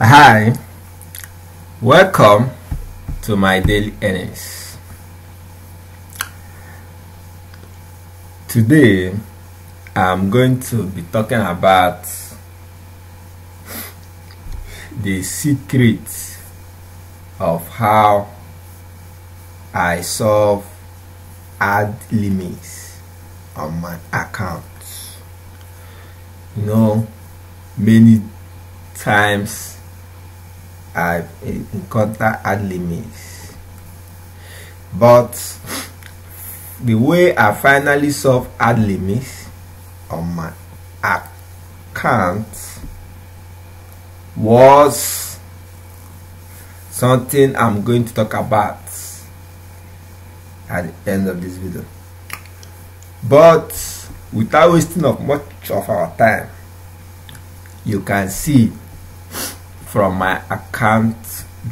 Hi, welcome to my daily earnings. Today, I'm going to be talking about the secret of how I solve ad limits on my account. You know, many times I've encountered ad limits. But the way I finally solved ad limits on my account was something I'm going to talk about at the end of this video. But without wasting of much of our time, you can see from my account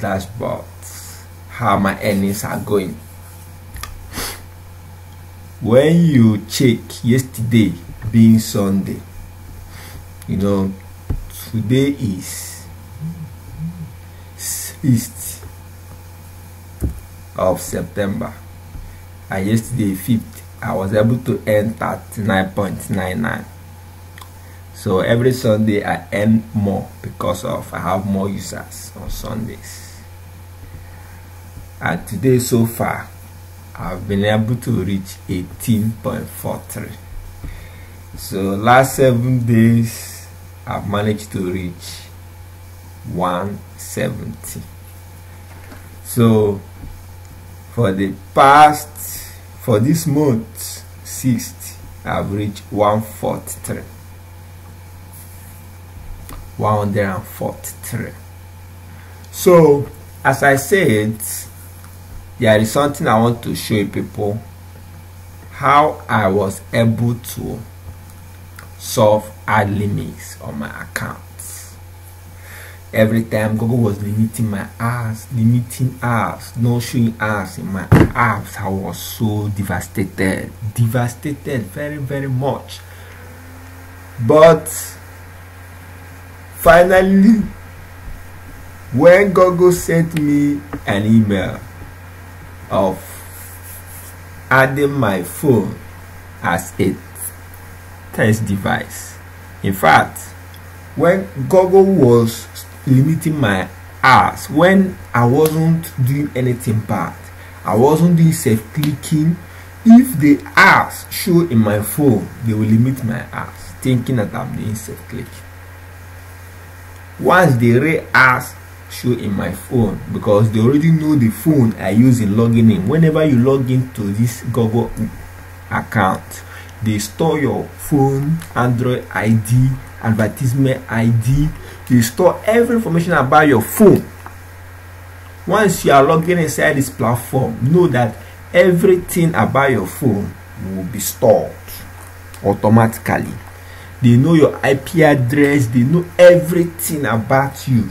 dashboard how my earnings are going. When you check yesterday being sunday you know today is 6th of september and yesterday 5th i was able to earn 39.99 so every Sunday I earn more because of I have more users on Sundays. And today so far I've been able to reach 18.43. So last seven days I've managed to reach 170. So for the past for this month 6th I've reached 143. 143 so as i said there is something i want to show you people how i was able to solve ad limits on my accounts every time google was limiting my ads limiting ads no showing ads in my apps i was so devastated devastated very very much. But Finally, when Google sent me an email of adding my phone as a test device, in fact, when Google was limiting my ads, when I wasn't doing anything bad, I wasn't doing self clicking. If the ads show in my phone, they will limit my ads, thinking that I'm doing self clicking once the ray ads show in my phone because they already know the phone I use in logging in. Whenever you log into this Google account they store your phone Android ID advertisement ID they store every information about your phone. Once you are logging inside this platform know that everything about your phone will be stored automatically they know your ip address. They know everything about you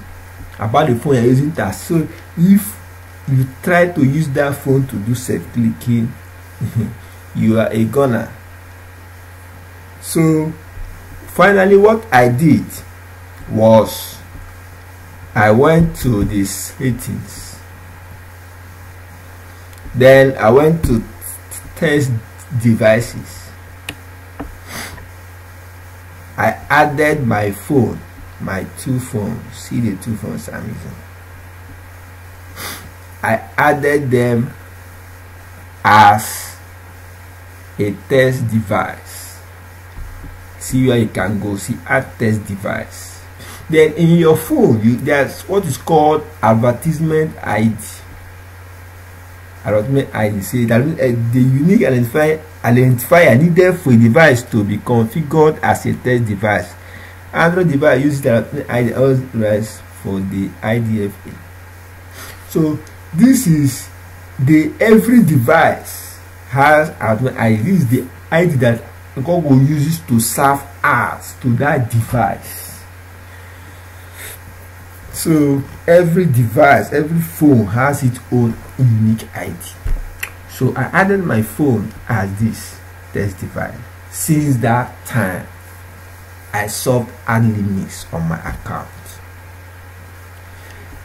about the phone you're using that. So if you try to use that phone to do self clicking you are a gunner so finally what i did was i went to the settings. Then i went to test devices added my phone, my two phones. See the two phones I'm using. I added them as a test device. See where you can go. See add test device. Then in your phone, you, there's what is called advertisement ID advertisement ID say that the unique identifier identifier needed for a device to be configured as a test device. Android device uses the ID authorized for the IDFA. So this is the every device has advertisement ID. This is the ID that Google uses to serve ads to that device. So every device, every phone has its own unique ID. So I added my phone as this test device. Since that time, I solved ad limits on my account.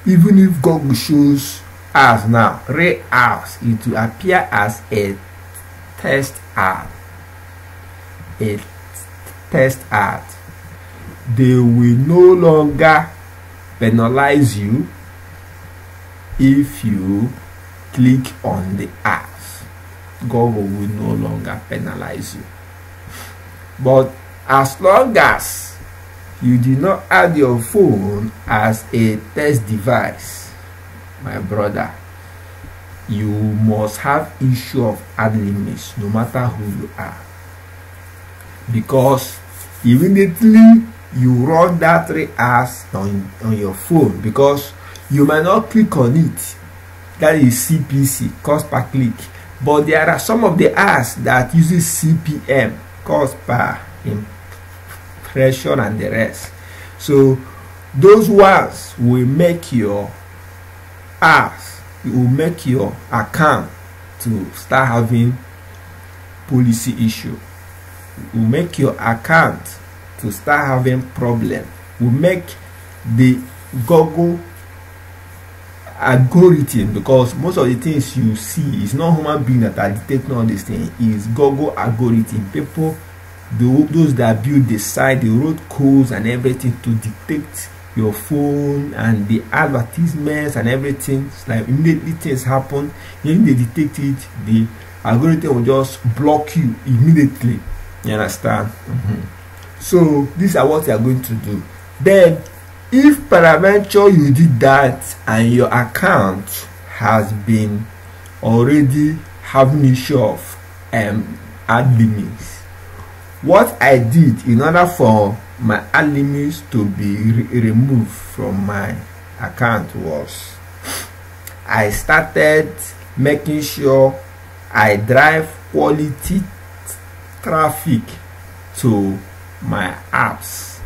even if google shows us now real house it will appear as a test ad a test ad they will no longer penalize you if you click on the ads. Google will no longer penalize you. But as long as you do not add your phone as a test device my brother you must have issue of ad limits no matter who you are. Because immediately you run that three ads on on your phone because you might not click on it. That is cpc cost per click. But there are some of the ads that uses cpm cost per impression and the rest. So those ones will make your ads will make your account to start having policy issue. Will make your account to start having problem. Will make the google algorithm because most of the things you see is not human being that are detecting all these things. Is google algorithm. People the, those that build the site they wrote codes and everything to detect your phone and the advertisements and everything it's like immediately things happen when they detect it the algorithm will just block you immediately. You understand? Mm -hmm. So these are what you are going to do. Then if paraventure you did that and your account has been already having issue of um, ad limits what i did in order for my ad limits to be re removed from my account was i started making sure i drive quality traffic to my apps.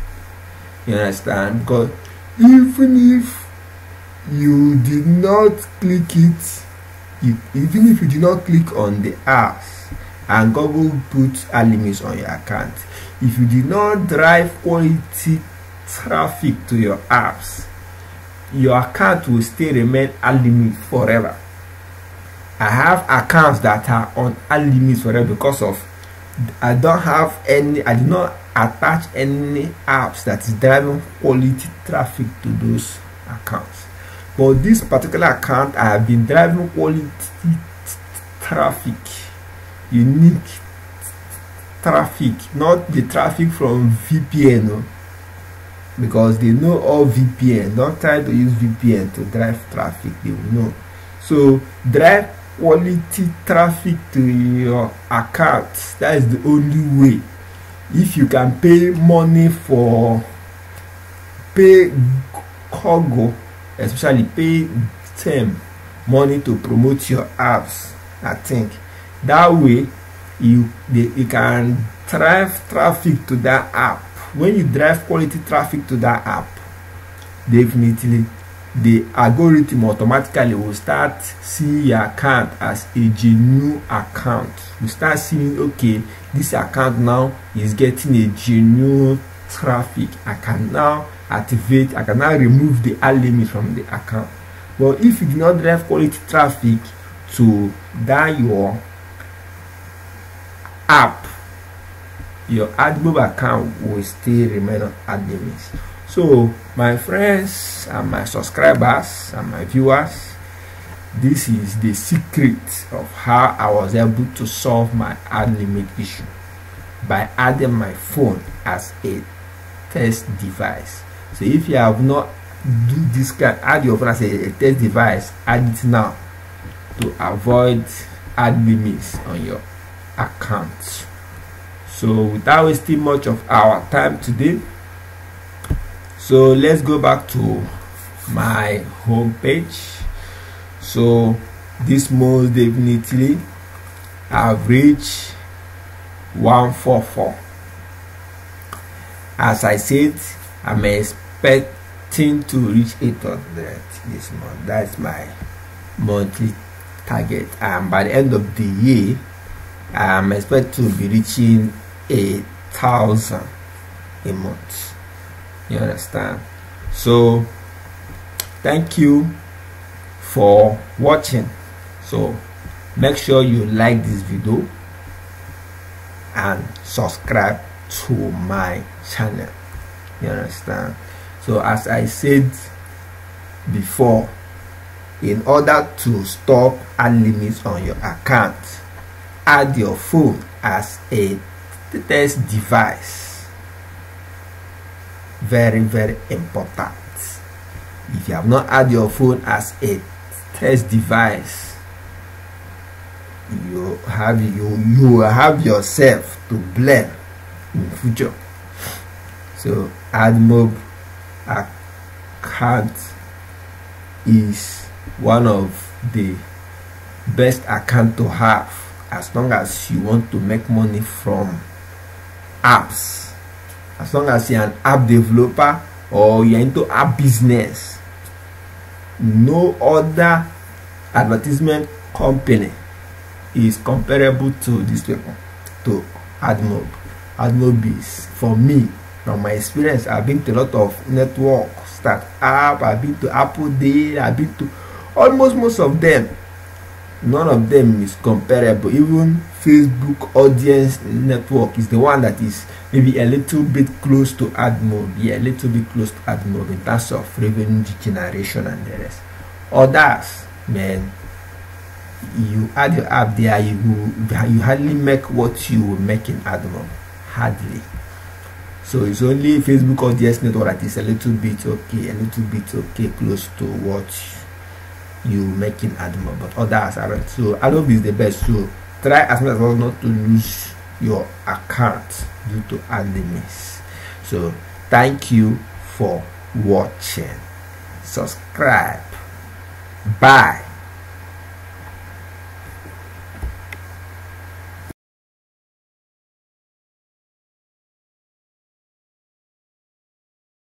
You understand? Because even if you did not click it even if you did not click on the apps and google put a limit on your account if you did not drive quality traffic to your apps your account will still remain a limit forever. I have accounts that are on a limits forever because of I don't have any, I did not attach any apps that is driving quality traffic to those accounts. But this particular account, I have been driving quality traffic, unique traffic, not the traffic from VPN. No? Oh. Because they know all VPN. Don't try to use VPN to drive traffic, they will know. So drive quality traffic to your account that is the only way if you can pay money for pay Google especially pay them money to promote your apps i think that way you they, you can drive traffic to that app. When you drive quality traffic to that app definitely the algorithm automatically will start seeing your account as a genuine account. You start seeing okay this account now is getting a genuine traffic. I can now activate i can now remove the ad limit from the account. But if you do not drive quality traffic to that your app your admob account will still remain on ad limits. So my friends and my subscribers and my viewers this is the secret of how i was able to solve my ad limit issue by adding my phone as a test device. So if you have not do this kind add your phone as a, a test device add it now to avoid ad limits on your account. So without wasting much of our time today so let's go back to my home page so this most definitely have reached 144 as i said i'm expecting to reach 800 this month. That's my monthly target. And by the end of the year i'm expecting to be reaching a thousand a month. You understand? So thank you for watching. So make sure you like this video and subscribe to my channel. You understand? So as i said before in order to stop ad limits on your account add your phone as a test device. Very very important. If you have not add your phone as a test device you have you you have yourself to blame in future. So admob account is one of the best account to have as long as you want to make money from apps. As long as you're an app developer or you're into app business no other advertisement company is comparable to this people to admob. Admob is for me from my experience i've been to a lot of network startup i've been to apple day i've been to almost most of them none of them is comparable. Even facebook audience network is the one that is maybe a little bit close to admob. Yeah a little bit close to admob in terms of revenue generation and the rest. Others man you add your app there you you hardly make what you will make in admob. Hardly. So it's only facebook audience network that is a little bit okay a little bit okay close to what you make making admob but others aren't so admob is the best so try as much as not to lose your account due to enemies so thank you for watching. Subscribe. Bye